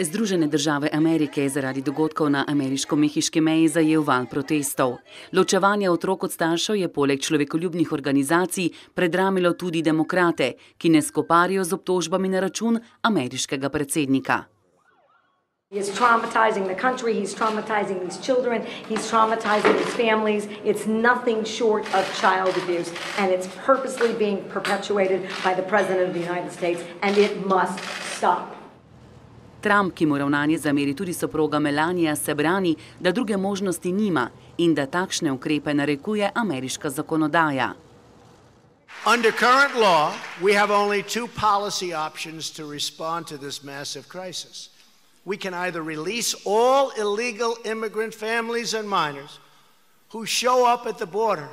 Združene države Amerike je zaradi dogodkov na ameriško-mehiški meji zajel val protestov. Ločevanje otrok od staršev je poleg človekoljubnih organizacij predramilo tudi demokrate, ki ne skoparijo z obtožbami na račun ameriškega predsednika. He's traumatizing the country, he's traumatizing these children, he's traumatizing his families. It's nothing short of child abuse, and it's purposely being perpetuated by the President of the United States, and it must stop. Trump, ki mu ravnanje zameri tudi soproga Melania, se brani, da druge možnosti nima in da takšne ukrepe narekuje ameriška zakonodaja. Under current law, we have only two policy options to respond to this massive crisis. We can either release all illegal immigrant families and minors who show up at the border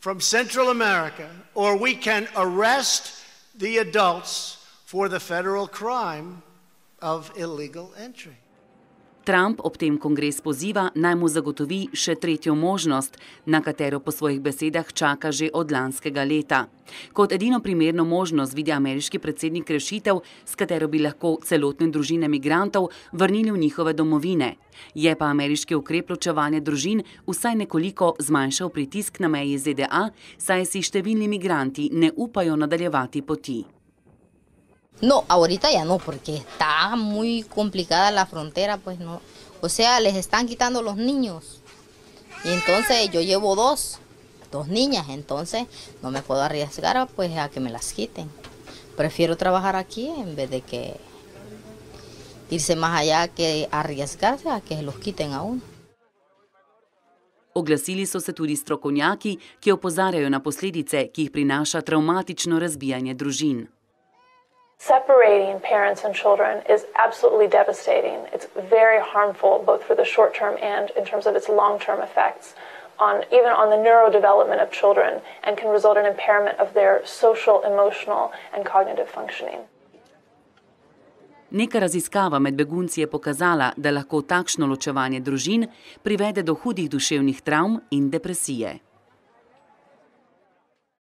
from Central America, or we can arrest the adults for the federal crime. Trump ob tem kongres poziva naj mu zagotovi še tretjo možnost, na katero po svojih besedah čaka že od lanskega leta. Kot edino primerno možnost vidi ameriški predsednik rešitev, s katero bi lahko celotne družine migrantov vrnili v njihove domovine. Je pa ameriški ukrep ločevanja družin vsaj nekoliko zmanjšal pritisk na meji ZDA, saj si številni migranti ne upajo nadaljevati poti. No, ahorita ya no, porque está muy complicada la frontera, pues no. O sea, les están quitando los niños. Y entonces yo llevo dos, dos niñas, entonces no me puedo arriesgar pues a que me las quiten. Prefiero trabajar aquí en vez de que irse más allá que arriesgarse a que los quiten a uno. Oglasili so se tudi strokovnjaki, ki opozarjajo na posledice, ki prinaša traumatično razbijanje družin. Separating parents and children is absolutely devastating. It's very harmful, both for the short term and in terms of its long term effects on even on the neurodevelopment of children and can result in impairment of their social, emotional, and cognitive functioning. Neka raziskava med begunci je pokazala, da lahko takšno ločevanje družin privede do hudih duševnih travm in depresije.